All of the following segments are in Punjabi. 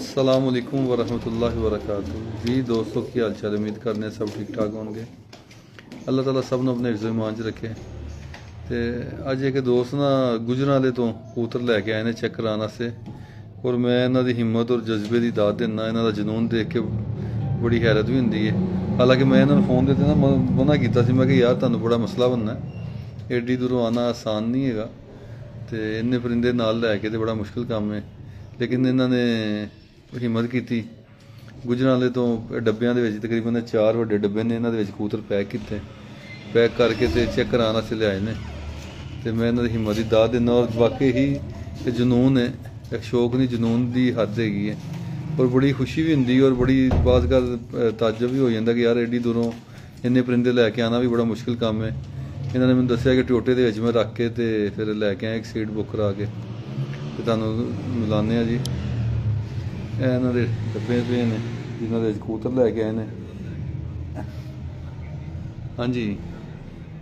ਅਸਲਾਮ ਵਾਲੇਕੁਮ ਵਰਹਿਮਤੁਲਲਾਹਿ ਵਬਰਕਾਤੁਹੂ। ਜੀ ਦੋਸਤੋ, ਕੀ ਹਾਲ ਚਾਲ? ਉਮੀਦ ਕਰਨੇ ਸਭ ਠੀਕ ਠਾਕ ਹੋਣਗੇ। ਅੱਲਾਹ ਤਾਲਾ ਸਭ ਨੂੰ ਆਪਣੇ ਹਿਫਜ਼ ਇਮਾਨ 'ਚ ਰੱਖੇ। ਤੇ ਅੱਜ ਇੱਕ ਦੋਸਤ ਨਾ ਗੁਜਰਾਂ ਵਾਲੇ ਤੋਂ ਕਬੂਤਰ ਲੈ ਕੇ ਆਏ ਨੇ ਚੈੱਕ ਕਰਾਉਣ ਵਾਸਤੇ। ਔਰ ਮੈਂ ਇਹਨਾਂ ਦੀ ਹਿੰਮਤ ਔਰ ਜਜ਼ਬੇ ਦੀ ਦਾਤ ਦਿੰਦਾ, ਇਹਨਾਂ ਦਾ ਜਨੂਨ ਦੇਖ ਕੇ ਬੜੀ ਹੈਰਤ ਵੀ ਹੁੰਦੀ ਹੈ। ਹਾਲਾਂਕਿ ਮੈਂ ਇਹਨਾਂ ਨੂੰ ਫੋਨ ਦੇ ਤੇ ਨਾ ਮਨਾ ਕੀਤਾ ਸੀ। ਮੈਂ ਕਿ ਯਾਰ, ਤੁਹਾਨੂੰ ਬੜਾ ਮਸਲਾ ਬਣਨਾ ਐਡੀ ਦੂਰੋਂ ਆਣਾ ਆਸਾਨ ਨਹੀਂ ਹੈਗਾ। ਤੇ ਇੰਨੇ ਪਰਿੰਦੇ ਨਾਲ ਲੈ ਕੇ ਤੇ ਬੜਾ ਮੁਸ਼ਕਲ ਕੰਮ ਹੈ। ਲੇਕਿਨ ਇਹਨਾਂ ਨੇ ਹਿੰਮਤ ਕੀਤੀ। ਗੁਜਰਾਲੇ ਤੋਂ ਡੱਬਿਆਂ ਦੇ ਵਿੱਚ ਤਕਰੀਬਨ ਚਾਰ ਵੱਡੇ ਡੱਬੇ ਨੇ, ਇਹਨਾਂ ਦੇ ਵਿੱਚ ਕੂਤਰ ਪੈਕ ਕੀਤੇ। ਪੈਕ ਕਰਕੇ ਤੇ ਚੈੱਕ ਕਰਾਉਣ ਵਾਸਤੇ ਲਿਆਏ ਨੇ। ਤੇ ਮੈਂ ਇਹਨਾਂ ਦੀ ਹਿੰਮਤ ਦੀ ਦਾਤ ਦਿੰਦਾ ਔਰ ਵਾਕਈ ਹੀ ਇਹ ਜਨੂਨ ਹੈ ਇੱਕ ਸ਼ੌਕ ਨਹੀਂ ਜਨੂਨ ਦੀ ਹੱਦ ਹੈਗੀ ਹੈ। ਔਰ ਬੜੀ ਖੁਸ਼ੀ ਵੀ ਹੁੰਦੀ ਔਰ ਬੜੀ ਬਾਤ ਗੱਲ ਤਾਜਬ ਵੀ ਹੋ ਜਾਂਦਾ ਕਿ ਯਾਰ ਐਡੀ ਦੂਰੋਂ ਇੰਨੇ ਪਰਿੰਦੇ ਲੈ ਕੇ ਆਣਾ ਵੀ ਬੜਾ ਮੁਸ਼ਕਿਲ ਕੰਮ ਹੈ। ਇਹਨਾਂ ਨੇ ਮੈਨੂੰ ਦੱਸਿਆ ਕਿ ਟੋਟੇ ਦੇ ਵਿੱਚ ਮੈਂ ਰੱਖ ਕੇ ਤੇ ਫਿਰ ਲੈ ਕੇ ਆਇਆ ਇੱਕ ਸੀਟ ਬੁੱਕ ਕਰਾ ਕੇ। ਤੇ ਤੁਹਾਨੂੰ ਮਿਲਾਉਂਦੇ ਆ ਜੀ। ਇਹਨਾਂ ਦੇ ਡੱਬੇ ਪਏ ਨੇ ਜਿਨ੍ਹਾਂ ਦੇ ਕਬੂਤਰ ਲੈ ਕੇ ਆਏ ਨੇ। ਹਾਂਜੀ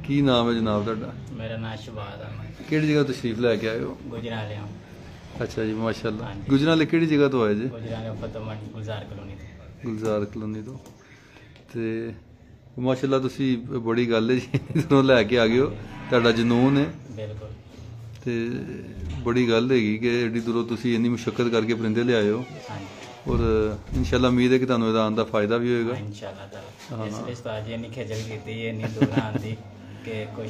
ਕੀ ਨਾਮ ਹੈ ਜਨਾਬ ਤੁਹਾਡਾ? ਮੇਰਾ ਨਾਮ ਸ਼ਬਾਦ ਅਹਿਮਦ ਕਿਹੜੀ ਜਗ੍ਹਾ ਤੋਂ ਤਸ਼ਰੀਫ ਲੈ ਕੇ ਆਏ ਹੋ? ਗੁਜਰਾਲਿਆਂ ਅੱਛਾ ਜੀ ਮਾਸ਼ਾਅੱਲਾ। ਹਾਂਜੀ। ਗੁਜਰਾਂਵਾਲੇ ਕਿਹੜੀ ਜਗ੍ਹਾ ਤੋਂ ਆਏ ਜੀ? ਗੁਜਰਾਲਿਆਂ ਫਤਮੰਡ ਗੁਲਜ਼ਾਰ ਕਲੋਨੀ ਤੋਂ। ਗੁਲਜ਼ਾਰ ਕਲੋਨੀ ਤੋਂ। ਤੇ ਮਾਸ਼ਾਅੱਲਾ ਤੁਸੀਂ ਬੜੀ ਗੱਲ ਹੈ ਜੀ ਲੈ ਕੇ ਆ ਗਏ ਹੋ। ਤੁਹਾਡਾ ਜਨੂਨ ਹੈ। ਬਿਲਕੁਲ। ਤੇ ਬੜੀ ਗੱਲ ਹੈਗੀ ਕਿ ਏਡੀ ਦੂਰੋਂ ਤੁਸੀਂ ਇੰਨੀ ਮੁਸ਼ਕਲ ਕਰਕੇ ਪਰਿੰਦੇ ਲਿਆਏ ਹੋ। ਔਰ ਇਨਸ਼ਾਅੱਲਾ ਉਮੀਦ ਹੈ ਕਿ ਤੁਹਾਨੂੰ ਇਹਦਾ ਆਉਣ ਦਾ ਫਾਇਦਾ ਵੀ ਹੋਏਗਾ। ਇਨਸ਼ਾਅੱਲਾ। ਇਸ ਲਈ ਉਸਤਾਦ ਜੀ ਨੇ ਖੇਜਲ ਕੀਤੀ ਹੈ ਇੰਨੀ ਦੂਰ ਆਂਦੀ ਕਿ ਕੁਝ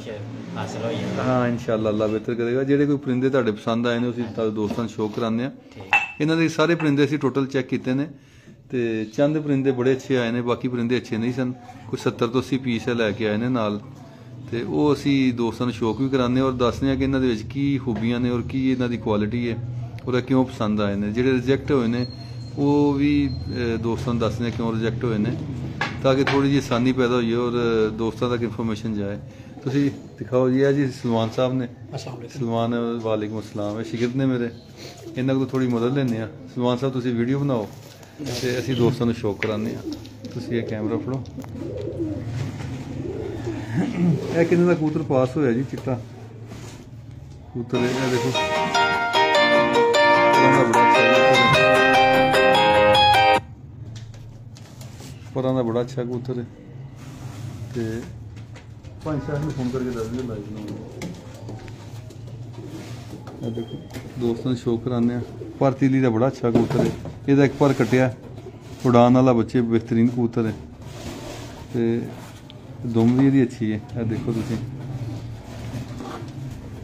ਹਾਸਲ ਹੋ ਹਾਂ ਇਨਸ਼ਾਅੱਲਾ ਅੱਲਾ ਬਿਹਤਰ ਕਰੇਗਾ। ਜਿਹੜੇ ਕੋਈ ਪਰਿੰਦੇ ਤੁਹਾਡੇ ਪਸੰਦ ਆਏ ਨੇ ਅਸੀਂ ਤੁਹਾਡੇ ਦੋਸਤਾਂ ਨੂੰ ਸ਼ੋਅ ਕਰਾਉਂਦੇ ਆ ਠੀਕ। ਇਹਨਾਂ ਦੇ ਸਾਰੇ ਪਰਿੰਦੇ ਅਸੀਂ ਟੋਟਲ ਚੈੱਕ ਕੀਤੇ ਨੇ ਤੇ ਚੰਦ ਪਰਿੰਦੇ ਬੜੇ ਅੱਛੇ ਆਏ ਨੇ ਬਾਕੀ ਪਰਿੰਦੇ ਅੱਛੇ ਨਹੀਂ ਸਨ। ਕੁਝ 70 ਤੋਂ 80 ਪੀਸ ਲੈ ਕੇ ਆਏ ਨੇ ਨਾਲ। ਤੇ ਉਹ ਅਸੀਂ ਦੋਸਤਾਂ ਨੂੰ ਸ਼ੌਕ ਵੀ ਕਰਾਉਂਦੇ ਹਾਂ ਔਰ ਦੱਸਦੇ ਹਾਂ ਕਿ ਇਹਨਾਂ ਦੇ ਵਿੱਚ ਕੀ ਖੂਬੀਆਂ ਨੇ ਔਰ ਕੀ ਇਹਨਾਂ ਦੀ ਕੁਆਲਿਟੀ ਹੈ ਔਰ ਕਿਉਂ ਪਸੰਦ ਆਏ ਨੇ ਜਿਹੜੇ ਰਿਜੈਕਟ ਹੋਏ ਨੇ ਉਹ ਵੀ ਦੋਸਤਾਂ ਨੂੰ ਦੱਸਦੇ ਹਾਂ ਕਿਉਂ ਰਿਜੈਕਟ ਹੋਏ ਨੇ ਤਾਂ ਕਿ ਥੋੜੀ ਜਿਹੀ ਆਸਾਨੀ ਪੈਦਾ ਹੋਈ ਔਰ ਦੋਸਤਾਂ ਤੱਕ ਇਨਫੋਰਮੇਸ਼ਨ ਜਾਏ। ਤੁਸੀਂ ਦਿਖਾਓ ਜੀ ਇਹ ਜੀ ਸਲਮਾਨ ਸਾਹਿਬ ਨੇ। ਸਲਮਾਨ ਵਾਲੇਕੁਮ ਅਸਲਾਮ। ਇਹ ਸ਼ਿਗਰਦ ਨੇ ਮੇਰੇ। ਇਹਨਾਂ ਕੋਲ ਥੋੜੀ ਮਦਦ ਲੈਂਦੇ ਆ ਸਲਮਾਨ ਸਾਹਿਬ ਤੁਸੀਂ ਵੀਡੀਓ ਬਣਾਓ ਤੇ ਅਸੀਂ ਦੋਸਤਾਂ ਨੂੰ ਸ਼ੋਅ ਕਰਾਉਂਦੇ ਆ ਤੁਸੀਂ ਇਹ ਕੈਮਰਾ ਫੜੋ। ਇਹ ਕਿੰਨੇ ਦਾ ਕੂਤਰ ਪਾਸ ਹੋਇਆ ਜੀ ਚਿੱਟਾ? ਕੂਤਰ ਇਹ ਦੇਖੋ। ਪਰਾਂ ਦਾ ਬੜਾ ਅੱਛਾ ਕਬੂਤਰ ਹੈ। ਤੇ ਪੰਜ ਸਾਹਿਬ ਨੂੰ ਫੋਨ ਕਰਕੇ ਦੱਸ ਦਿਓ ਲਾਈਵ ਨੂੰ। ਇਹ ਦੇਖੋ, ਦੋਸਤਾਂ ਨੂੰ ਸ਼ੋਅ ਕਰਾਉਂਦੇ ਆ। ਭਰਤੀਲੀ ਦਾ ਬੜਾ ਅੱਛਾ ਕੂਤਰ ਹੈ। ਇਹਦਾ ਇੱਕ ਪਰ ਕਟਿਆ। ਉਡਾਨ ਵਾਲਾ ਬੱਚੇ ਬਿਹਤਰੀਨ ਕਬੂਤਰ ਹੈ। ਤੇ ਦੁਮ ਵੀ ਇਹਦੀ ਅੱਛੀ ਹੈ। ਇਹ ਦੇਖੋ ਤੁਸੀਂ।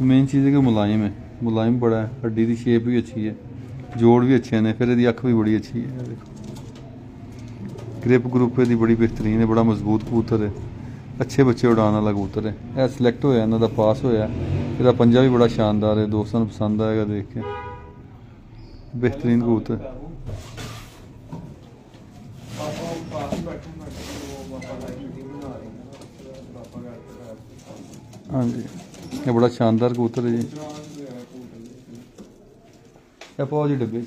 ਮੇਨ ਚੀਜ਼ ਹੈ ਕਿ ਮੁਲਾਇਮ ਹੈ। ਮੁਲਾਇਮ ਬੜਾ ਹੈ। ਹੱਡੀ ਦੀ ਸ਼ੇਪ ਵੀ ਅੱਛੀ ਹੈ। ਜੋੜ ਵੀ ਅੱਛੇ ਨੇ। ਫਿਰ ਇਹਦੀ ਅੱਖ ਵੀ ਬੜੀ ਅੱਛੀ ਹੈ। ਇਹ ਦੇਖੋ। ਗ੍ਰਿਪ ਗਰੁੱਪ ਇਹਦੀ ਬੜੀ ਬਿਹਤਰੀਨ ਹੈ। ਬੜਾ ਮਜ਼ਬੂਤ ਕਬੂਤਰ ਹੈ। ਅੱਛੇ ਬੱਚੇ ਉਡਾਨ ਵਾਲਾ ਕਬੂਤਰ ਹੈ। ਇਹ ਸਿਲੈਕਟ ਹੋਇਆ, ਇਹਨਾਂ ਦਾ ਪਾਸ ਹੋਇਆ ਇਹਦਾ ਪੰਜਾ ਵੀ ਬੜਾ ਸ਼ਾਨਦਾਰ ਹੈ। ਦੋਸਤਾਂ ਨੂੰ ਪਸੰਦ ਆਏਗਾ ਦੇਖ ਕੇ। ਬਿਹਤਰੀਨ ਕਬੂਤਰ। ਹਾਂਜੀ। ਇਹ ਬੜਾ ਸ਼ਾਨਦਾਰ ਕਬੂਤਰ ਹੈ ਜੀ। ਇਹ ਪਾਓ ਜੀ ਡੱਬੇ 'ਚ।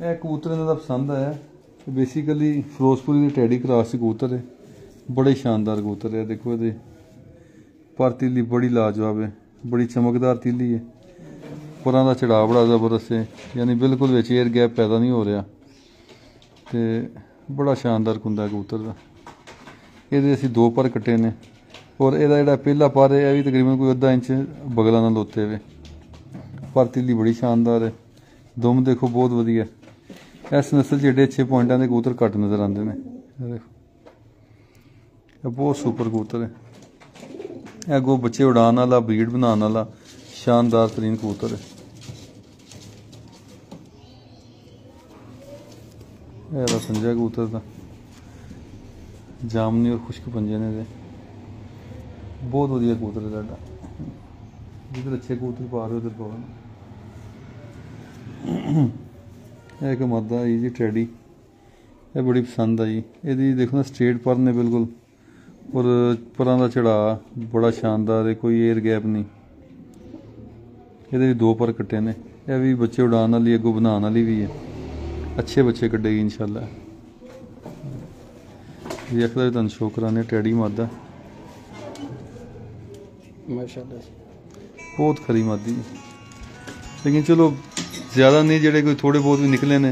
ਇਹ ਕਬੂਤਰ ਇਹਨਾਂ ਦਾ ਪਸੰਦ ਆਇਆ। ਬੇਸਿਕਲੀ ਫਿਰੋਜ਼ਪੁਰੀ ਦੇ ਟੈਡੀ ਕਰਾਸ ਦੇ ਕਬੂਤਰ ਹੈ। ਬੜੇ ਸ਼ਾਨਦਾਰ ਕਬੂਤਰ ਹੈ। ਦੇਖੋ ਇਹਦੇ। ਪਰ ਤੀਲੀ ਬੜੀ ਲਾਜਵਾਬ ਹੈ। ਬੜੀ ਚਮਕਦਾਰ ਤੀਲੀ ਹੈ। ਪਰਾਂ ਦਾ ਚੜਾਅ ਬੜਾ ਜ਼ਬਰਦਸਤ ਹੈ। ਯਾਨੀ ਬਿਲਕੁਲ ਵਿੱਚ 에ਅਰ ਗੈਪ ਪੈਦਾ ਨਹੀਂ ਹੋ ਰਿਹਾ। ਤੇ ਬੜਾ ਸ਼ਾਨਦਾਰ ਕੁੰਦਾ ਕਬੂਤਰ ਦਾ। ਇਹਦੇ ਅਸੀਂ ਦੋ ਪਰ ਕੱਟੇ ਨੇ। ਔਰ ਇਹਦਾ ਜਿਹੜਾ ਪਹਿਲਾ ਪਰ ਹੈ, ਇਹ ਵੀ ਤਕਰੀਬਨ ਕੋਈ ਅੱਧਾ ਇੰਚ ਬਗਲਾਂ ਨਾਲ ਲੋਤੇ ਵੇ। ਪਰ ਤੀਲੀ ਬੜੀ ਸ਼ਾਨਦਾਰ ਹੈ। ਦੁਮ ਦੇਖੋ, ਬਹੁਤ ਵਧੀਆ। ਇਸ ਨਸਲ 'ਚ ਅੱਛੇ ਪੁਆਇੰਟਾਂ ਦੇ ਕਬੂਤਰ ਘੱਟ ਨਜ਼ਰ ਆਉਂਦੇ ਨੇ। ਦੇਖੋ। ਇਹ ਬਹੁਤ ਸੁਪਰ ਕਬੂਤਰ ਹੈ। ਇਹ ਗੋ ਬੱਚੇ ਉਡਾਉਣ ਵਾਲਾ, ਬਰੀਡ ਬਣਾਉਣ ਵਾਲਾ ਸ਼ਾਨਦਾਰ ਤਰੀਨ ਕਬੂਤਰ ਹੈ। ਇਹ ਦਾ ਕਬੂਤਰ ਦਾ। ਜਾਮਨੀ ਔਰ ਖੁਸ਼ਕ ਪੰਜੇ ਨੇ ਇਹਦੇ। ਬਹੁਤ ਵਧੀਆ ਕਬੂਤਰ ਹੈ ਤੁਹਾਡਾ ਜਿੱਧਰ ਅੱਛੇ ਕਬੂਤਰ ਪਾ ਰਹੇ ਉਧਰ ਪਾਓ ਇਹ ਇੱਕ ਮਾਦਾ ਆਈ ਜੀ ਟ੍ਰੈਡੀ ਇਹ ਬੜੀ ਪਸੰਦ ਆਈ ਇਹਦੀ ਦੇਖੋ ਨਾ, ਸਟ੍ਰੇਟ ਪਰ ਨੇ ਬਿਲਕੁਲ। ਔਰ ਪਰਾਂ ਦਾ ਚੜਾ ਬੜਾ ਸ਼ਾਨਦਾਰ ਹੈ, ਕੋਈ 에ਅਰ ਗੈਪ ਨਹੀਂ। ਇਹਦੇ ਵੀ ਦੋ ਪਰ ਕੱਟੇ ਨੇ। ਇਹ ਵੀ ਬੱਚੇ ਉਡਾਉਣ ਵਾਲੀ, ਅੱਗੋਂ ਬਣਾਉਣ ਵਾਲੀ ਵੀ ਹੈ। ਅੱਛੇ ਬੱਚੇ ਕੱਢੇਗੀ, ਇਨਸ਼ਾਅੱਲਾ। ਇਹ ਅਖਲਾ ਵੀ ਤੁਹਾਨੂੰ ਸ਼ੋਅ ਟੈਡੀ ਮਾਦਾ ਮਾਸ਼ਾਅੱਲਾ ਬਹੁਤ ਖਰੀ ਮਾਦੀ ਲੇਕਿਨ ਚਲੋ ਜ਼ਿਆਦਾ ਨਹੀਂ ਜਿਹੜੇ ਕੋਈ ਥੋੜੇ ਬਹੁਤ ਵੀ ਨਿਕਲੇ ਨੇ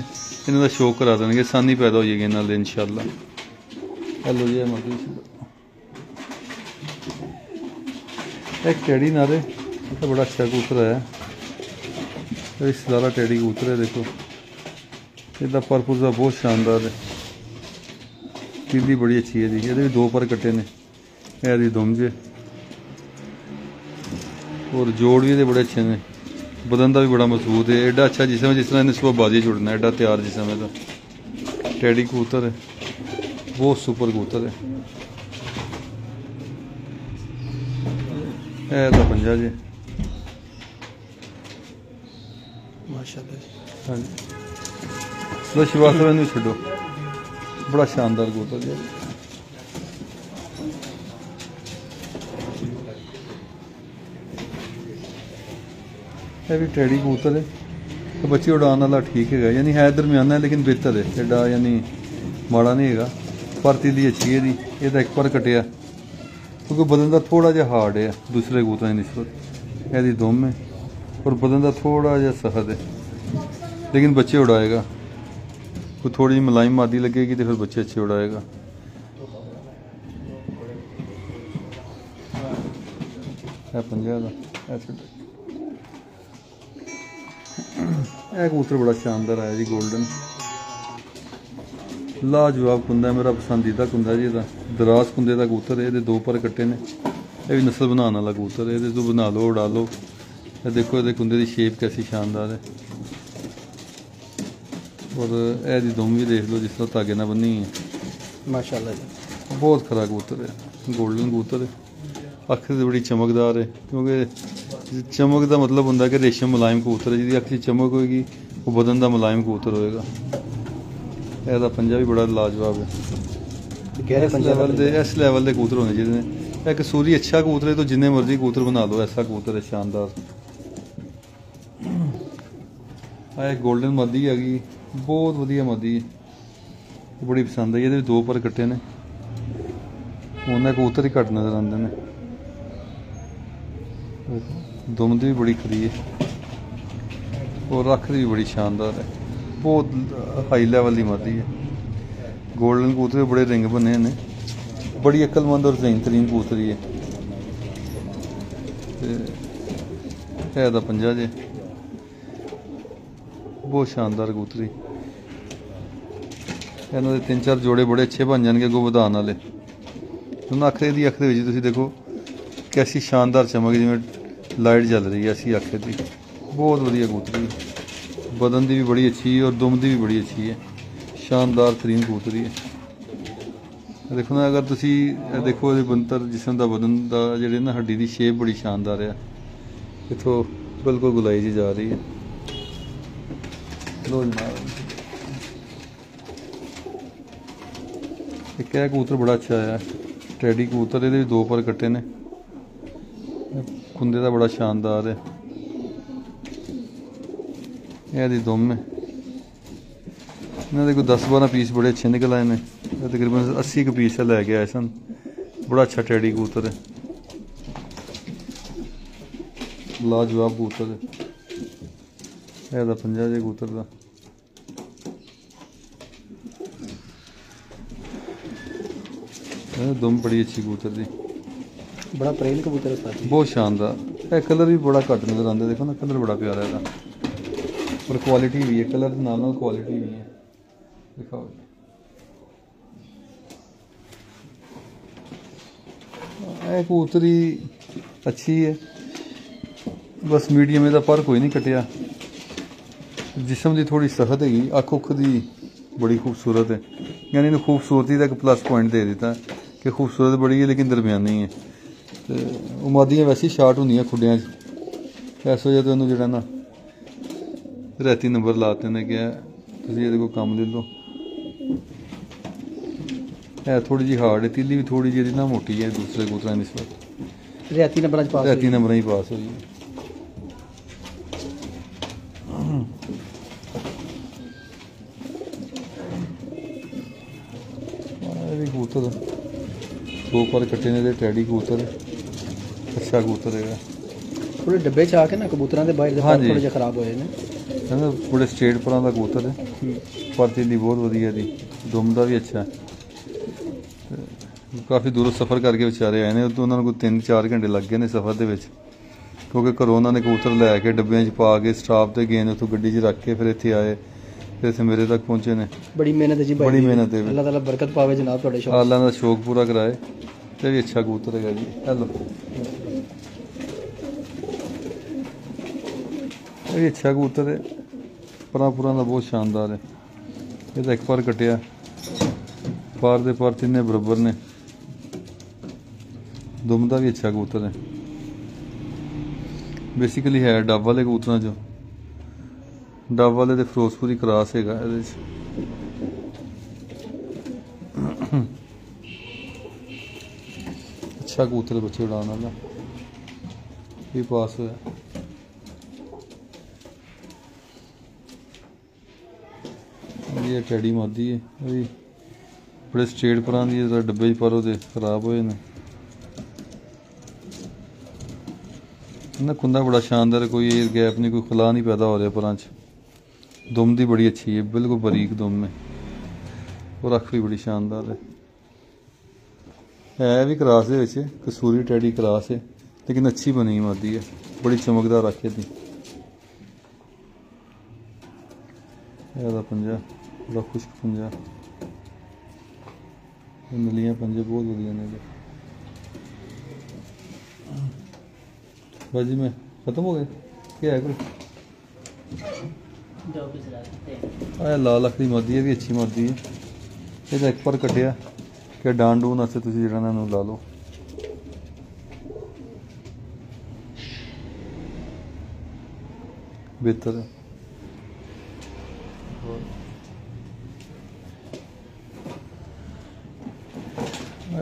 ਇਹਨਾਂ ਦਾ ਸ਼ੌਕ ਕਰਾ ਦੇਣਗੇ ਆਸਾਨੀ ਪੈਦਾ ਹੋ ਜਾਏਗੀ ਇਹਨਾਂ ਨਾਲ ਇਨਸ਼ਾਅੱਲਾ ਹੈਲੋ ਜੀ ਮਗੀ ਇੱਕ ਟੈਡੀ ਨਾਰੇ ਇਹ ਤਾਂ ਬੜਾ ਅੱਛਾ ਕਬੂਤਰ ਹੈ ਇਹ ਸਾਰਾ ਟੈਡੀ ਕਬੂਤਰ ਹੈ ਦੇਖੋ ਇਹਦਾ ਪਰਪਸ ਦਾ ਬਹੁਤ ਸ਼ਾਨਦਾਰ ਹੈ ਕਿੰਨੀ ਬੜੀ ਅੱਛੀ ਹੈ ਜੀ ਇਹਦੇ ਵੀ ਦੋ ਪਰ ਕੱਟੇ ਨੇ ਇਹ ਇਹਦੀ ਦੁਮ ਜੇ ਔਰ ਜੋੜ ਵੀ ਇਹਦੇ ਬੜੇ ਅੱਛੇ ਨੇ। ਬਦਨ ਦਾ ਵੀ ਬੜਾ ਮਜ਼ਬੂਤ ਹੈ। ਐਡਾ ਅੱਛਾ ਜਿਸਮ ਜਿਸ ਤਰ੍ਹਾਂ ਇਹਨੇ ਸਵੇਰ ਬਾਜੀ ਛੁੱਟਣਾ ਐਡਾ ਤਿਆਰ ਜਿਸਮ ਇਹਦਾ ਟੈਡੀ ਕਬੂਤਰ ਹੈ। ਬਹੁਤ ਸੁਪਰ ਕਬੂਤਰ ਹੈ। ਇਹ ਤਾਂ ਪੰਜਾ ਜੇ। ਮਾਸ਼ਾਅੱਲਾ ਹਾਂਜੀ। ਲੋ ਸ਼ਿਵਾਸਵ ਨੂੰ ਛੱਡੋ ਬੜਾ ਸ਼ਾਨਦਾਰ ਕਬੂਤਰ ਜੀ ਇਹ ਵੀ ਟੈਡੀ ਕਬੂਤਰ ਹੈ। ਤੇ ਬੱਚੀ ਉਡਾਉਣ ਵਾਲਾ ਠੀਕ ਹੈਗਾ, ਯਾਨੀ ਹੈ ਦਰਮਿਆਨਾ ਹੈ, ਲੇਕਿਨ ਬਿਹਤਰ ਹੈ। ਐਡਾ ਯਾਨੀ ਮਾੜਾ ਨਹੀਂ ਹੈਗਾ ਪਰਤੀ ਦੀ ਅੱਛੀ ਹੈ ਦੀ ਇਹਦਾ ਇੱਕ ਪਰ ਕਟਿਆ। ਕਿਉਂਕਿ ਬਦਨ ਦਾ ਥੋੜਾ ਜਿਹਾ ਹਾਰਡ ਹੈ, ਦੂਸਰੇ ਕਬੂਤਰਾਂ ਦੀ ਨਿਸਬਤ। ਇਹਦੀ ਦੁਮ ਹੈ, ਔਰ ਬਦਨ ਦਾ ਥੋੜਾ ਜਿਹਾ ਸਖਤ ਹੈ। ਲੇਕਿਨ ਬੱਚੇ ਉਡਾਏਗਾ। ਕੋਈ ਥੋੜੀ ਜਿਹੀ ਮਲਾਈ ਮਾਦੀ ਲੱਗੇਗੀ ਤੇ ਫਿਰ ਬੱਚੇ ਅੱਛੇ ਉਡਾਏਗਾ। ਇਹ ਪੰਜਾਹ ਦਾ, ਇਹ ਇਹ ਕਬੂਤਰ ਬੜਾ ਸ਼ਾਨਦਾਰ ਆਇਆ ਜੀ 골ਡਨ ਲਾਜਵਾਬ ਕੁੰਦਾ ਮੇਰਾ ਪਸੰਦੀਦਾ ਕੁੰਦਾ ਜੀ ਇਹਦਾ। ਦਰਾਸ ਕੁੰਦੇ ਦਾ ਕਬੂਤਰ ਇਹਦੇ ਦੋ ਪਰ ਕੱਟੇ ਨੇ। ਇਹ ਵੀ ਨਸਲ ਬਣਾਉਣ ਵਾਲਾ ਕਬੂਤਰ ਇਹਦੇ ਤੋਂ ਬਣਾ ਲਓ ਉਡਾ ਲਓ। ਇਹ ਦੇਖੋ ਇਹਦੇ ਕੁੰਦੇ ਦੀ ਸ਼ੇਪ ਕੈਸੀ ਸ਼ਾਨਦਾਰ ਹੈ। ਔਰ ਇਹ ਦੀ ਦੁਮ ਵੀ ਦੇਖ ਲਓ ਜਿਸ ਤਰ੍ਹਾਂ ਧਾਗੇ ਨਾਲ ਬੰਨੀ ਹੈ। ਮਾਸ਼ਾਅੱਲਾ ਜੀ। ਬਹੁਤ ਖਰਾ ਕਬੂਤਰ ਹੈ 골ਡਨ ਕਬੂਤਰ ਹੈ। ਅੱਖ ਦੀ ਬੜੀ ਚਮਕਦਾਰ ਹੈ ਕਿਉਂਕਿ ਚਮਕ ਦਾ ਮਤਲਬ ਹੁੰਦਾ ਕਿ ਰੇਸ਼ਮ ਮੁਲਾਇਮ ਕਬੂਤਰ ਹੈ ਜਿਹਦੀ ਅੱਖ 'ਚ ਚਮਕ ਹੋਏਗੀ ਉਹ ਬਦਨ ਦਾ ਮੁਲਾਇਮ ਕਬੂਤਰ ਹੋਏਗਾ। ਇਹਦਾ ਪੰਜਾ ਵੀ ਬੜਾ ਲਾਜਵਾਬ ਹੈ। ਇਸ ਲੈਵਲ ਦੇ ਇਸ ਲੈਵਲ ਦੇ ਕਬੂਤਰ ਹੋਣੇ ਚਾਹੀਦੇ ਨੇ। ਇੱਕ ਸੂਰੀ ਅੱਛਾ ਕਬੂਤਰ ਹੈ ਤਾਂ ਜਿੰਨੇ ਮਰਜ਼ੀ ਕਬੂਤਰ ਬਣਾ ਲਓ ਐਸਾ ਕਬੂਤਰ ਹੈ ਸ਼ਾਨਦਾਰ। ਆ ਇਹ 골ਡਨ ਮਾਦੀ ਹੈਗੀ ਬਹੁਤ ਵਧੀਆ ਮਾਦੀ ਹੈ। ਬੜੀ ਪਸੰਦ ਹੈ ਇਹਦੇ ਦੋ ਪਰ ਕੱਟੇ ਨੇ। ਉਹਨਾਂ ਕਬੂਤਰ ਹੀ ਘੱਟ ਨਜ਼ਰ ਆਉਂਦੇ ਨੇ। ਦੁਮ ਦੀ ਵੀ ਬੜੀ ਖਰੀ ਹੈ ਔਰ ਰੱਖ ਵੀ ਬੜੀ ਸ਼ਾਨਦਾਰ ਹੈ ਬਹੁਤ ਹਾਈ ਲੈਵਲ ਦੀ ਮਾਦੀ ਹੈ ਗੋਲਡਨ ਕਬੂਤਰ ਬੜੇ ਰਿੰਗ ਬਣੇ ਨੇ ਬੜੀ ਅਕਲਮੰਦ ਔਰ ਜ਼ਹੀਨ ਤਰੀਨ ਕਬੂਤਰੀ ਹੈ ਤੇ ਇਹ ਦਾ ਪੰਜਾ ਜੇ। ਬਹੁਤ ਸ਼ਾਨਦਾਰ ਕਬੂਤਰੀ ਇਹਨਾਂ ਦੇ ਤਿੰਨ ਚਾਰ ਜੋੜੇ ਬੜੇ ਅੱਛੇ ਬਣ ਜਾਣਗੇ ਅੱਗੋਂ ਵਧਾਉਣ ਵਾਲੇ। ਉਹਨਾਂ ਅੱਖ ਦੀ ਅੱਖ ਵਿੱਚ ਤੁਸੀਂ ਦੇਖੋ, ਕੈਸੀ ਸ਼ਾਨਦਾਰ ਚਮਕ ਜਿਵੇਂ ਲਾਈਟ ਜਲ ਰਹੀ ਹੈ ਅਸੀਂ ਆਖੇ ਦੀ ਬਹੁਤ ਵਧੀਆ ਕਬੂਤਰੀ ਬਦਨ ਦੀ ਵੀ ਬੜੀ ਅੱਛੀ ਹੈ ਔਰ ਦੁਮ ਦੀ ਵੀ ਬੜੀ ਅੱਛੀ ਹੈ। ਸ਼ਾਨਦਾਰ ਤਰੀਨ ਕਬੂਤਰੀ ਹੈ। ਦੇਖੋ ਨਾ, ਅਗਰ ਤੁਸੀਂ ਇਹ ਦੇਖੋ ਇਹਦੇ ਬੰਤਰ ਜਿਸਮ ਦਾ ਬਦਨ ਦਾ ਜਿਹੜੇ ਨਾ ਹੱਡੀ ਦੀ ਸ਼ੇਪ ਬੜੀ ਸ਼ਾਨਦਾਰ ਆ ਇਥੋਂ ਬਿਲਕੁਲ ਗੁਲਾਈ ਜੀ ਜਾ ਰਹੀ ਹੈ। ਲੋ ਜਨਾਬ ਇੱਕ ਇਹ ਕਬੂਤਰ ਬੜਾ ਅੱਛਾ ਆਇਆ। ਟੈਡੀ ਕਬੂਤਰ, ਇਹਦੇ ਵੀ ਦੋ ਪਰ ਕੱਟੇ ਨੇ। ਕੁੰਦੇ ਦਾ ਬੜਾ ਸ਼ਾਨਦਾਰ ਹੈ। ਇਹ ਇਹਦੀ ਦੁਮ ਹੈ। ਇਹਨਾਂ ਦੇ ਕੋਈ 10 12 ਪੀਸ ਬੜੇ ਅੱਛੇ ਨਿਕਲ ਆਏ ਨੇ। ਇਹ ਤਕਰੀਬਨ 80 ਕੁ ਪੀਸ ਲੈ ਕੇ ਆਏ ਸਨ। ਬੜਾ ਅੱਛਾ ਟੈਡੀ ਕਬੂਤਰ ਹੈ। ਲਾਜਵਾਬ ਕਬੂਤਰ ਹੈ। ਇਹਦਾ ਪੰਜਾ ਜੇ ਕਬੂਤਰ ਦਾ। ਇਹ ਦੁਮ ਬੜੀ ਅੱਛੀ ਕਬੂਤਰ ਦੀ। ਬੜਾ ਪ੍ਰੇਮ ਕਬੂਤਰ ਹੈ ਸਾਥੀ। ਬਹੁਤ ਸ਼ਾਨਦਾਰ। ਇਹ ਕਲਰ ਵੀ ਬੜਾ ਘੱਟ ਨਜ਼ਰ ਆਉਂਦਾ, ਦੇਖੋ ਨਾ ਕਲਰ ਬੜਾ ਪਿਆਰਾ ਇਹਦਾ ਪਰ ਕੁਆਲਿਟੀ ਵੀ ਹੈ ਕਲਰ ਦੇ ਨਾਲ ਨਾਲ ਕੁਆਲਿਟੀ ਵੀ ਹੈ। ਦਿਖਾਓ ਜੀ। ਇਹ ਕਬੂਤਰੀ ਅੱਛੀ ਹੈ। ਬਸ ਮੀਡੀਅਮ ਇਹਦਾ ਪਰ ਕੋਈ ਨਹੀਂ ਕਟਿਆ। ਜਿਸਮ ਦੀ ਥੋੜੀ ਸਖਤ ਹੈਗੀ ਅੱਖ ਉੱਖ ਦੀ ਬੜੀ ਖੂਬਸੂਰਤ ਹੈ। ਯਾਨੀ ਇਹਨੂੰ ਖੂਬਸੂਰਤੀ ਦਾ ਇੱਕ ਪਲੱਸ ਪੁਆਇੰਟ ਦੇ ਦਿੱਤਾ ਕਿ ਖੂਬਸੂਰਤ ਬੜੀ ਹੈ, ਲੇਕਿਨ ਦਰਮਿਆਨੀ ਹੈ। ਤੇ ਉਮਾਦੀਆਂ ਵੈਸੇ ਸ਼ਾਰਟ ਹੁੰਦੀਆਂ ਖੁੱਡਿਆਂ 'ਚ। ਇਸ ਵਜ੍ਹਾ ਤੋਂ ਇਹਨੂੰ ਜਿਹੜਾ ਨਾ ਰੈਤੀ ਨੰਬਰ ਲਾਤੇ ਨੇ ਕਿ ਤੁਸੀਂ ਇਹਦੇ ਕੋਲ ਕੰਮ ਲੈ ਲਓ। ਇਹ ਥੋੜੀ ਜਿਹੀ ਹਾਰਡ ਹੈ ਤੀਲੀ ਵੀ ਥੋੜੀ ਜਿਹੀ ਇਹਦੀ ਨਾ ਮੋਟੀ ਹੈ ਦੂਸਰੇ ਕਬੂਤਰਾਂ ਦੀ ਨਿਸਬਤ ਰਿਆਤੀ ਨੰਬਰਾਂ ਚ ਪਾਸ ਰੈਤੀ ਹੋਈ। ਨੰਬਰਾਂ ਹੀ ਪਾਸ ਹੋਈ ਹੈ ਵੀ ਕਬੂਤਰ ਦੋ ਪਰ ਕੱਟੇ ਨੇ ਦੇ ਟੈਡੀ ਕਬੂਤਰ। ਅੱਛਾ ਕਬੂਤਰ ਹੈਗਾ। ਥੋੜੇ ਡੱਬੇ ਚ ਆ ਕੇ ਨਾ ਕਬੂਤਰਾਂ ਦੇ ਬਾਹਰ ਦੇ ਪਰ ਹਾਂਜੀ। ਥੋੜੇ ਜਿਹਾ ਖਰਾਬ ਹੋਏ ਨੇ। ਕਹਿੰਦਾ ਬੜੇ ਸਟੇਟ ਪਰਾਂ ਦਾ ਕਬੂਤਰ ਹੈ। ਪਰਤੀ ਦੀ ਬਹੁਤ ਵਧੀਆ ਦੀ ਦੁਮ ਦਾ ਵੀ ਅੱਛਾ ਹੈ। ਤੇ ਕਾਫੀ ਦੂਰੋਂ ਸਫ਼ਰ ਕਰਕੇ ਵਿਚਾਰੇ ਆਏ ਨੇ। ਉਦੋਂ ਉਹਨਾਂ ਨੂੰ ਕੋਈ 3-4 ਘੰਟੇ ਲੱਗ ਗਏ ਨੇ ਸਫ਼ਰ ਦੇ ਵਿੱਚ। ਕਿਉਂਕਿ ਘਰੋਂ ਉਹਨਾਂ ਨੇ ਕਬੂਤਰ ਲੈ ਕੇ ਡੱਬਿਆਂ 'ਚ ਪਾ ਕੇ ਸਟਾਫ ਤੇ ਗਏ ਨੇ। ਉੱਥੋਂ ਗੱਡੀ 'ਚ ਰੱਖ ਕੇ ਫਿਰ ਇੱਥੇ ਆਏ। ਫਿਰ ਇੱਥੇ ਮੇਰੇ ਤੱਕ ਪਹੁੰਚੇ ਨੇ। ਬੜੀ ਮਿਹਨਤ ਹੈ ਜੀ ਬੜੀ ਦੀ। ਮਿਹਨਤ ਹੈ ਵੀ। ਅੱਲਾਹ ਤਾਲਾ ਬਰਕਤ ਪਾਵੇ ਜਨਾਬ ਤੁਹਾਡੇ ਸ਼ੌਕ ਆਲਾਂ ਦਾ ਸ਼ੌਕ ਪੂਰਾ ਕਰਾਏ। ਤੇ ਵੀ ਅੱਛਾ ਕਬੂਤਰ ਹੈਗਾ ਜੀ। ਹੈਲੋ। ਇਹ ਵੀ ਅੱਛਾ ਕਬੂਤਰ ਹੈ। ਪਰਾਂ ਪੁਰਾਂ ਦਾ ਬਹੁਤ ਸ਼ਾਨਦਾਰ ਹੈ। ਇਹ ਤਾਂ ਇੱਕ ਵਾਰ ਕਟਿਆ। ਪਾਰ ਦੇ ਪਰ ਤਿੰਨੇ ਬਰਾਬਰ ਨੇ। ਦੁਮ ਦਾ ਵੀ ਅੱਛਾ ਕਬੂਤਰ ਹੈ। ਬੇਸਿਕਲੀ ਹੈ ਡੱਬ ਵਾਲੇ ਕਬੂਤਰਾਂ ਚੋਂ। ਡੱਬ ਵਾਲੇ ਤੇ ਫਿਰੋਜ਼ਪੁਰੀ ਕਰਾਸ ਹੈਗਾ ਇਹਦੇ 'ਚ। ਅੱਛਾ ਕਬੂਤਰ ਬੱਚੇ ਉਡਾਉਣ ਵਾਲਾ। ਇਹ ਪਾਸ ਹੋਇਆ। ਇਹ ਟੈਡੀ ਮਾਦੀ ਹੈ। ਇਹ ਬੜੇ ਸਟੇਟ ਪਰਾਂ ਦੀ ਜਿਹੜਾ ਡੱਬੇ 'ਚ ਪਰ ਉਹਦੇ ਖਰਾਬ ਹੋਏ ਨੇ। ਨਾ ਕੁੰਦਾ ਬੜਾ ਸ਼ਾਨਦਾਰ ਕੋਈ 에ਅਰ ਗੈਪ ਨਹੀਂ, ਕੋਈ ਖਲਾ ਨਹੀਂ ਪੈਦਾ ਹੋ ਰਿਹਾ ਪਰਾਂ 'ਚ। ਦੁਮ ਦੀ ਬੜੀ ਅੱਛੀ ਹੈ, ਬਿਲਕੁਲ ਬਰੀਕ ਦੁਮ ਹੈ। ਉਹ ਰੱਖ ਵੀ ਬੜੀ ਸ਼ਾਨਦਾਰ ਹੈ। ਹੈ ਵੀ ਕਰਾਸ ਦੇ ਵਿੱਚ, ਕਸੂਰੀ ਟੈਡੀ ਕਰਾਸ ਹੈ, ਲੇਕਿਨ ਅੱਛੀ ਬਣੀ ਮਾਦੀ ਹੈ। ਬੜੀ ਚਮਕਦਾਰ ਰੱਖੇ ਦੀ। ਇਹਦਾ ਪੰਜਾ ਬੜਾ ਖੁਸ਼ਕ ਪੰਜਾ ਇਹ ਨਲੀਆਂ ਪੰਜੇ ਬਹੁਤ ਵਧੀਆ ਨੇ ਬਾਜੀ ਮੈਂ ਖਤਮ ਹੋ ਗਏ? ਕੀ ਹੈ ਕੋਈ? ਰੱਖਤੇ ਆਹ ਲਾਲ ਦੀ ਮਾਦੀ ਹੈ ਵੀ ਅੱਛੀ ਮਾਦੀ ਹੈ। ਇਹਦਾ ਇੱਕ ਪਰ ਕਟਿਆ ਕਿ ਡਾਂਡੂਨ ਵਾਸਤੇ ਤੁਸੀਂ ਜਿਹੜਾ ਇਹਨਾਂ ਨੂੰ ਲਾ ਲਓ। ਬਿਹਤਰ ਹੈ।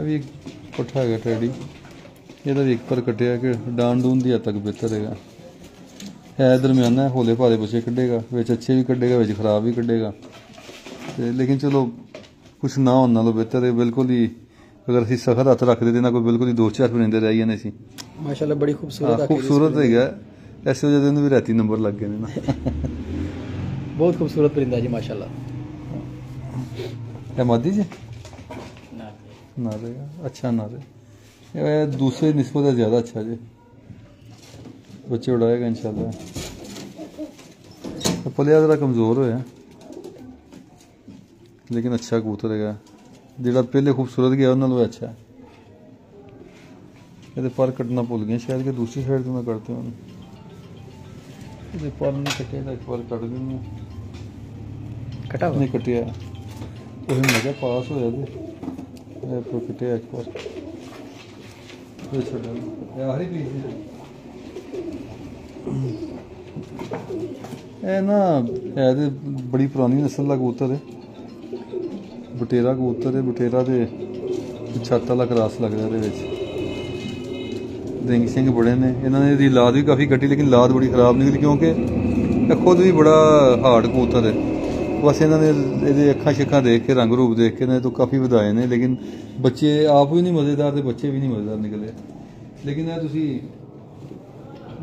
ਵੀ ਪੱਠਾ ਹੈਗਾ ਟੈਡੀ ਇਹਦਾ ਵੀ ਇੱਕ ਪਰ ਕਟਿਆ ਕਿ ਡਾਂਡੂਨ ਦੀ ਹੱਦ ਤੱਕ ਬਿਹਤਰ ਹੈਗਾ। ਹੈ ਦਰਮਿਆਨਾ ਹੈ, ਹੌਲੇ ਭਾਲੇ ਬੱਚੇ ਕੱਢੇਗਾ ਵਿੱਚ ਅੱਛੇ ਵੀ ਕੱਢੇਗਾ ਵਿੱਚ ਖਰਾਬ ਵੀ ਕੱਢੇਗਾ। ਤੇ ਲੇਕਿਨ ਚਲੋ ਕੁਛ ਨਾ ਹੋਣ ਨਾਲੋਂ ਬਿਹਤਰ ਹੈ ਬਿਲਕੁਲ ਹੀ ਅਗਰ ਅਸੀਂ ਸਖਤ ਹੱਥ ਰੱਖਦੇ ਤੇ ਨਾ ਕੋਈ ਬਿਲਕੁਲ ਹੀ ਦੋ ਚਾਰ ਪਰਿੰਦੇ ਰਹਿ ਜਾਣੇ ਸੀ। ਮਾਸ਼ਾਅੱਲਾ ਬੜੀ ਖੂਬਸੂਰਤ ਹਾਂ, ਜੀ ਖੂਬਸੂਰਤ ਹੈਗਾ। ਐਸੇ ਵਜ੍ਹਾ ਦੇ ਵੀ ਰਾਤੀ ਨੰਬਰ ਲੱਗ ਗਏ ਨੇ ਨਾ। ਬਹੁਤ ਖੂਬਸੂਰਤ ਪਰਿੰਦਾ ਜੀ ਮਾਸ਼ਾਅੱਲਾ। ਇਹ ਮਾਦੀ ਜੀ? ਨਾ ਨਾ ਰਹੇਗਾ ਅੱਛਾ ਨਾ ਰਹੇ ਇਹ दूसरे निस्बत ज़्यादा अच्छा जी बच्चे उड़ाएगा इंशाल्लाह तो पलिया ज़रा कमज़ोर होया लेकिन अच्छा कबूतर है ਜਿਹੜਾ ਪਹਿਲੇ ਖੂਬਸੂਰਤ ਗਿਆ ਉਹਨਾਂ ਨਾਲੋਂ ਅੱਛਾ ਹੈ ਇਹਦੇ ਪਰ ਕੱਟਣਾ ਭੁੱਲ ਗਏ ਸ਼ਾਇਦ ਕਿ ਦੂਸਰੀ ਸਾਈਡ ਤੋਂ ਨਾ ਕੱਟਦੇ ਹੋਣ ਇਹਦੇ ਪਰ ਨਹੀਂ ਕੱਟੇ ਦਾ ਇੱਕ ਵਾਰ ਕੱਟ ਦਿੰਦੇ ਹਾਂ। ਕਟਾ ਨਹੀਂ ਕਟਿਆ ਉਹ ਮਜ਼ਾ ਪਾਸ ਹੋਇਆ ਤੇ ਇਹ ਪਰ ਕਟਿਆ ਇਹ ਛੱਡਿਆ ਇਹ ਆਹਰੀ ਪੀਸ ਇਹ ਨਾ, ਇਹ ਤੇ ਬੜੀ ਪੁਰਾਣੀ ਨਸਲ ਦਾ ਕਬੂਤਰ ਹੈ। ਬਟੇਰਾ ਕਬੂਤਰ ਹੈ, ਬਟੇਰਾ ਦੇ ਛੱਤ ਵਾਲਾ ਕਰਾਸ ਲੱਗਦਾ ਇਹਦੇ ਵਿੱਚ। ਰਿੰਗ ਸਿੰਘ ਬੜੇ ਨੇ। ਇਹਨਾਂ ਨੇ ਇਹਦੀ ਲਾਦ ਵੀ ਕਾਫੀ ਕੱਟੀ, ਲੇਕਿਨ ਲਾਦ ਬੜੀ ਖਰਾਬ ਨਿਕਲੀ ਕਿਉਂਕਿ ਇਹ ਖੁਦ ਵੀ ਬੜਾ ਹਾਰਡ ਕਬੂਤਰ ਹੈ। ਬਸ ਇਹਨਾਂ ਨੇ ਇਹਦੇ ਅੱਖਾਂ ਸ਼ੱਖਾਂ ਦੇਖ ਕੇ ਰੰਗ ਰੂਪ ਦੇਖ ਕੇ ਨੇ ਤੋਂ ਕਾਫੀ ਵਧਾਏ ਨੇ ਲੇਕਿਨ ਬੱਚੇ ਆਪ ਵੀ ਨਹੀਂ ਮਜ਼ੇਦਾਰ ਤੇ ਬੱਚੇ ਵੀ ਨਹੀਂ ਮਜ਼ੇਦਾਰ ਨਿਕਲੇ। ਲੇਕਿਨ ਇਹ ਤੁਸੀਂ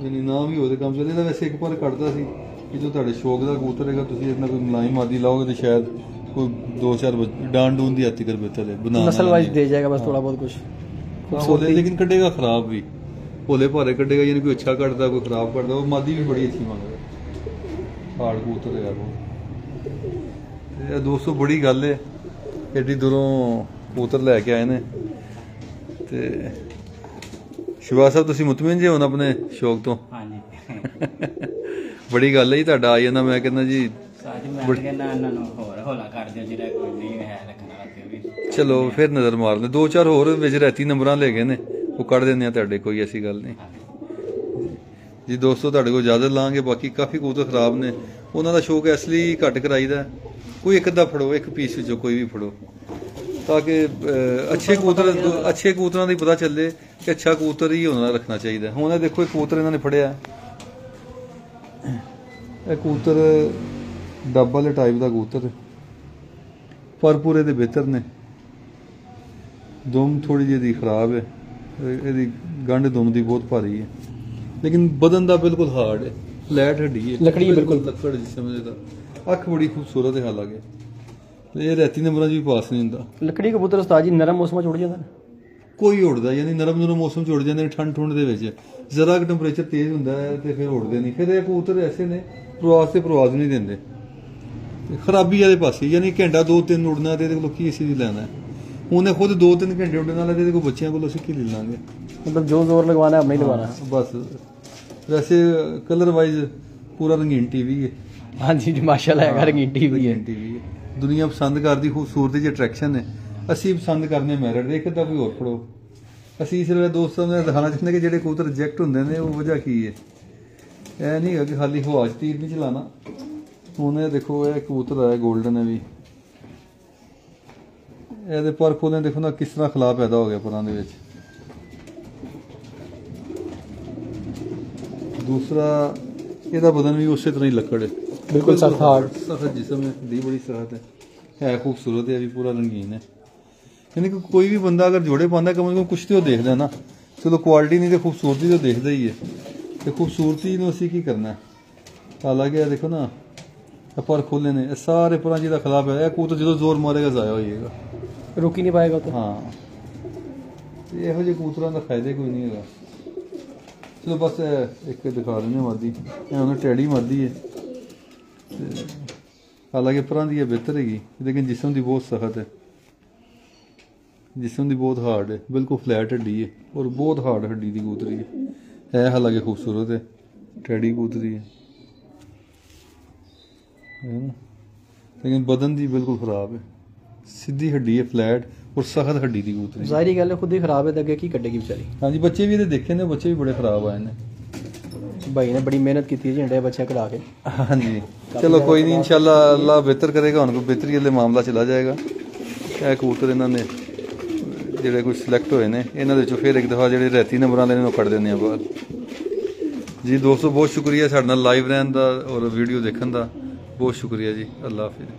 ਯਾਨੀ ਨਾ ਵੀ ਉਹਦੇ ਕੰਮ ਚੱਲੇ ਇਹਦਾ ਵੈਸੇ ਇੱਕ ਵਾਰ ਕੱਢਦਾ ਸੀ ਕਿ ਜੋ ਤੁਹਾਡੇ ਸ਼ੌਕ ਦਾ ਕਬੂਤਰ ਹੈਗਾ ਤੁਸੀਂ ਇਹਦੇ ਨਾਲ ਕੋਈ ਮਲਾਈ ਮਾਦੀ ਲਾਓਗੇ ਤੇ ਸ਼ਾਇਦ ਕੋਈ ਦੋ ਚਾਰ ਡਾਂਡ ਡੂਨ ਦੀ ਹੱਤੀ ਕਰ ਬਿਹਤਰ ਹੈ ਬਣਾ ਨਸਲ ਵਾਈਜ਼ ਦੇ ਜਾਏਗਾ ਬਸ ਥੋੜਾ ਬਹੁਤ ਕੁਝ ਖੂਬਸੂਰਤੀ। ਲੇਕਿਨ ਕੱਢੇਗਾ ਖਰਾਬ ਵੀ। ਭੋਲੇ ਭਾਰੇ ਕੱਢੇਗਾ ਯਾਨੀ ਕੋਈ ਅੱਛਾ ਕੱਢਦਾ ਕੋਈ ਖਰਾਬ ਕੱਢਦਾ ਉਹ ਮਾਦੀ ਵੀ ਬੜੀ ਅੱਛੀ ਮੰਗਦਾ। ਹਾਰਡ ਕਬੂਤਰ ਹੈਗਾ ਉਹ। ਇਹ ਦੋਸਤੋ ਬੜੀ ਗੱਲ ਹੈ ਐਡੀ ਦੂਰੋਂ ਕਬੂਤਰ ਲੈ ਕੇ ਆਏ ਨੇ। ਤੇ ਸ਼ਿਵਾ ਸਾਹਿਬ ਤੁਸੀਂ ਮੁਤਮਿਨ ਜੇ ਹੋਣ ਆਪਣੇ ਸ਼ੌਕ ਤੋਂ? ਹਾਂਜੀ। ਬੜੀ ਗੱਲ ਹੈ ਜੀ ਤੁਹਾਡਾ ਆ ਜਾਂਦਾ ਮੈਂ ਕਹਿੰਦਾ ਜੀ ਸਾਜ ਮੈਂ ਤਾਂ ਕਹਿੰਦਾ ਇਹਨਾਂ ਨੂੰ ਹੋਰ ਹੌਲਾ ਕਰ ਦਿਓ ਜਿਹੜਾ ਕੋਈ ਨਹੀਂ ਹੈ ਰੱਖਣ ਵਾਲਾ ਤੇ ਵੀ। ਚਲੋ ਫਿਰ ਨਜ਼ਰ ਮਾਰਦੇ ਦੋ ਚਾਰ ਹੋਰ ਵਿੱਚ ਰੈਤੀ ਨੰਬਰਾਂ ਲੈ ਗਏ ਨੇ। ਉਹ ਕੱਢ ਦਿੰਦੇ ਆ ਤੁਹਾਡੇ ਕੋਈ ਐਸੀ ਗੱਲ ਨਹੀਂ। ਜੀ ਦੋਸਤੋ ਤੁਹਾਡੇ ਕੋਲ ਇਜਾਜ਼ਤ ਲਾਂਗੇ। ਬਾਕੀ ਕਾਫੀ ਕਬੂਤਰ ਖਰਾਬ ਨੇ। ਉਹਨਾਂ ਦਾ ਸ਼ੌਕ ਇਸ ਲਈ ਘੱਟ ਕਰਾਈਦਾ। ਕੋਈ ਇੱਕ ਅੱਧਾ ਫੜੋ ਇੱਕ ਪੀਸ ਵਿੱਚੋਂ ਕੋਈ ਵੀ ਫੜੋ। ਤਾਂ ਕਿ ਅਹ, ਅੱਛੇ ਕਬੂਤਰ ਅੱਛੇ ਕਬੂਤਰਾਂ ਦਾ ਹੀ ਪਤਾ ਚੱਲੇ ਕਿ ਅੱਛਾ ਕਬੂਤਰ ਹੀ ਹੋਣਾ ਰੱਖਣਾ ਚਾਹੀਦਾ ਹੁਣ ਇਹ ਦੇਖੋ ਇਹ ਕਬੂਤਰ ਇਹਨਾਂ ਨੇ ਫੜਿਆ। ਇਹ ਕਬੂਤਰ ਡੱਬ ਵਾਲੇ ਟਾਈਪ ਦਾ ਕਬੂਤਰ ਹੈ। ਪਰ ਪੂਰੇ ਦੇ ਬਿਹਤਰ ਨੇ। ਦੁਮ ਥੋੜੀ ਜਿਹੀ ਦੀ ਖਰਾਬ ਹੈ। ਇਹ- ਇਹਦੀ ਗੰਢ ਦੁਮ ਦੀ ਬਹੁਤ ਭਾਰੀ ਹੈ। ਲੇਕਿਨ ਬਦਨ ਦਾ ਬਿਲਕੁਲ ਹਾਰਡ ਹੈ। ਫਲੈਟ ਹੱਡੀ ਹੈ। ਲੱਕੜੀ ਹੈ ਬਿਲਕੁਲ। ਲੱਕੜ ਜਿਸ ਸਮੇਂ ਦਾ। ਅੱਖ ਬੜੀ ਖੂਬਸੂਰਤ ਹੈ ਹਾਲਾਂਕਿ ਇਹ ਰੈਤੀ ਨੰਬਰਾਂ 'ਚ ਪਾਸ ਨਹੀਂ ਹੁੰਦਾ। ਲੱਕੜੀ ਕਬੂਤਰ ਉਸਤਾਦ ਜੀ ਨਰਮ ਮੌਸਮਾਂ 'ਚ ਜਾਂਦਾ। ਕੋਈ ਉੜਦਾ ਯਾਨੀ ਨਰਮ ਨਰਮ ਮੌਸਮ 'ਚ ਜਾਂਦੇ ਨੇ ਠੰਡ ਠੁੰਡ ਦੇ ਵਿੱਚ। ਜ਼ਰਾ ਕਿ ਟੈਂਪਰੇਚਰ ਤੇਜ਼ ਹੁੰਦਾ ਹੈ ਤੇ ਫਿਰ ਉੜਦੇ ਨਹੀਂ। ਫਿਰ ਇਹ ਕਬੂਤਰ ਐਸੇ ਨੇ ਪ੍ਰਵਾਸ ਤੇ ਪ੍ਰਵਾਸ ਨਹੀਂ ਦਿੰਦੇ। ਖਰਾਬੀ ਵਾਲੇ ਪਾਸੇ ਯਾਨੀ ਘੰਟਾ 2-3 ਉੜਨਾ ਤੇ ਇਹਦੇ ਕੋਲ ਕੀ ਅਸੀਂ ਲੈਣਾ ਉਹਨੇ ਖੁਦ 2-3 ਘੰਟੇ ਉੜਨ ਨਾਲ ਇਹਦੇ ਕੋਲ ਬੱਚਿਆਂ ਕੋਲ ਅਸੀਂ ਕੀ ਲੈ ਲਾਂਗੇ? ਮਤਲਬ ਜੋ ਜ਼ੋਰ ਲਗਵਾਣਾ ਹੈ ਆਪਣਾ ਲਗਵਾਣਾ ਬਸ। ਵੈਸੇ ਕਲਰ ਵਾਈਜ਼ ਪੂਰਾ ਰੰਗੀਨ ਟੀਵੀ ਹੈ। ਹਾਂਜੀ ਜੀ ਮਾਸ਼ਾਅੱਲਾ ਹੈਗਾ ਰੰਗੀਟੀ ਵੀ ਹੈ। ਦੁਨੀਆ ਪਸੰਦ ਕਰਦੀ ਖੂਬਸੂਰਤੀ ਦੀ ਅਟਰੈਕਸ਼ਨ ਹੈ। ਅਸੀਂ ਪਸੰਦ ਕਰਨੇ ਮੈਰਿਟ ਦੇ ਕਿਤਾ ਕੋਈ ਹੋਰ ਫੜੋ। ਅਸੀਂ ਇਸ ਲਈ ਦੋਸਤਾਂ ਨੂੰ ਦਿਖਾਣਾ ਚਾਹੁੰਦੇ ਕਿ ਜਿਹੜੇ ਕਬੂਤਰ ਰਿਜੈਕਟ ਹੁੰਦੇ ਨੇ ਉਹ ਵਜ੍ਹਾ ਕੀ ਹੈ? ਇਹ ਨਹੀਂ ਹੈਗਾ ਕਿ ਖਾਲੀ ਹਵਾ 'ਚ ਤੀਰ ਨਹੀਂ ਚਲਾਣਾ ਉਹਨੇ ਦੇਖੋ ਇਹ ਕਬੂਤਰ ਆਇਆ 골ਡਨ ਹੈ ਵੀ। ਇਹਦੇ ਪਰ ਖੋਲਣ ਦੇਖੋ ਨਾ ਕਿਸ ਤਰ੍ਹਾਂ ਖਲਾ ਪੈਦਾ ਹੋ ਗਿਆ ਪਰਾਂ ਦੇ ਵਿੱਚ। ਦੂਸਰਾ ਇਹਦਾ ਬਦਨ ਵੀ ਉਸੇ ਤਰ੍ਹਾਂ ਹੀ ਲੱਕੜ ਹੈ। बिल्कुल सख्त हार्ड ਸਖਤ ਜਿਸਮ ਹੈ ਦੀ ਬੜੀ ਸਖਤ ਹੈ ਹੈ ਖੂਬਸੂਰਤ ਹੈ ਵੀ ਪੂਰਾ ਰੰਗੀਨ ਹੈ ਯਾਨੀ ਕਿ ਕੋਈ ਵੀ ਬੰਦਾ ਅਗਰ ਜੋੜੇ ਪਾਉਂਦਾ ਕਮ ਸੇ ਕਮ ਕੁਛ ਤੇ ਉਹ ਦੇਖਦਾ ਨਾ ਚਲੋ ਕੁਆਲਿਟੀ ਨਹੀਂ ਤੇ ਖੂਬਸੂਰਤੀ ਤਾਂ ਦੇਖਦਾ ਹੀ ਹੈ ਤੇ ਖੂਬਸੂਰਤੀ ਨੂੰ ਅਸੀਂ ਕੀ ਕਰਨਾ ਹੈ ਹਾਲਾਂਕਿ ਇਹ ਦੇਖੋ ਨਾ ਇਹ ਪਰ ਖੋਲੇ ਨੇ ਇਹ ਸਾਰੇ ਪਰਾਂ ਜਿਹਦਾ ਖਿਲਾਫ ਹੈ ਇਹ ਕੂਤ ਜਦੋਂ ਜ਼ੋਰ ਮਾਰੇਗਾ ਜ਼ਾਇਆ ਹੋ ਜਾਏਗਾ रुक ही नहीं पाएगा तो ਹਾਂ ਤੇ ਇਹੋ ਜਿਹੇ ਕਬੂਤਰਾਂ ਦਾ ਫਾਇਦਾ ਕੋਈ ਨਹੀਂ ਹੈਗਾ ਚਲੋ ਬਸ ਇਹ ਇੱਕ ਦਿਖਾ ਦਿੰਦੇ ਹਾਂ ਮਾਦੀ ਇਹ ਉਹਨੇ ਟੈਡੀ ਮਾਦੀ ਹੈ ਤੇ ਹਾਲਾਂਕਿ ਪਰਾਂ ਦੀ ਇਹ ਬਿਹਤਰ ਹੈਗੀ ਲੇਕਿਨ ਜਿਸਮ ਦੀ ਬਹੁਤ ਸਖਤ ਹੈ ਜਿਸਮ ਦੀ ਬਹੁਤ ਹਾਰਡ ਹੈ ਬਿਲਕੁਲ ਫਲੈਟ ਹੱਡੀ ਹੈ ਔਰ ਬਹੁਤ ਹਾਰਡ ਹੱਡੀ ਦੀ ਕਬੂਤਰੀ ਹੈ ਹੈ ਹਾਲਾਂਕਿ ਖੂਬਸੂਰਤ ਹੈ ਟੈਡੀ ਕਬੂਤਰੀ ਹੈ ਹੈ ਨਾ ਲੇਕਿਨ ਬਦਨ ਦੀ ਬਿਲਕੁਲ ਖਰਾਬ ਹੈ ਸਿੱਧੀ ਹੱਡੀ ਹੈ ਫਲੈਟ ਔਰ ਸਖਤ ਹੱਡੀ ਦੀ ਕਬੂਤਰੀ ਜ਼ਾਹਿਰੀ ਗੱਲ ਹੈ ਖੁਦ ਹੀ ਖਰਾਬ ਹੈ ਤਾਂ ਅੱਗੇ ਕੀ ਕੱਢੇਗੀ ਵਿਚਾਰੀ ਹਾਂਜੀ ਬੱਚੇ ਵੀ ਇਹਦੇ ਦੇਖੇ ਨੇ ਬੱਚੇ ਵੀ ਬੜੇ ਖਰਾਬ ਆਏ ਨੇ ਭਾਈ ਨੇ ਬੜੀ ਮਿਹਨਤ ਕੀਤੀ ਹੈ ਅੰਡੇ ਬੱਚੇ ਕਢਾ ਕੇ। ਹਾਂਜੀ। ਚਲੋ ਕੋਈ ਨਹੀਂ ਇਨਸ਼ਾਅੱਲਾ ਅੱਲਾ ਬਿਹਤਰ ਕਰੇਗਾ ਹੁਣ ਕੋ ਬਿਹਤਰੀ ਵਾਲੇ ਮਾਮਲਾ ਚਲਾ ਜਾਏਗਾ। ਇਹ ਕਬੂਤਰ ਇਹਨਾਂ ਨੇ ਜਿਹੜੇ ਕੁਝ ਸਿਲੈਕਟ ਹੋਏ ਨੇ ਇਹਨਾਂ ਦੇ ਚੋਂ ਫਿਰ ਇੱਕ ਦਫਾ ਜਿਹੜੇ ਰੈਤੀ ਨੰਬਰਾਂ ਵਾਲੇ ਨੇ ਉਹ ਕੱਢ ਦਿੰਦੇ ਆ ਬਾਹਰ ਜੀ ਦੋਸਤੋ ਬਹੁਤ ਸ਼ੁਕਰੀਆ ਸਾਡੇ ਨਾਲ ਲਾਈਵ ਰਹਿਣ ਦਾ ਔਰ ਵੀਡੀਓ ਦੇਖਣ ਦਾ। ਬਹੁਤ ਸ਼ੁਕਰੀਆ ਜੀ ਅੱਲਾ ਹਾਫਿਜ਼।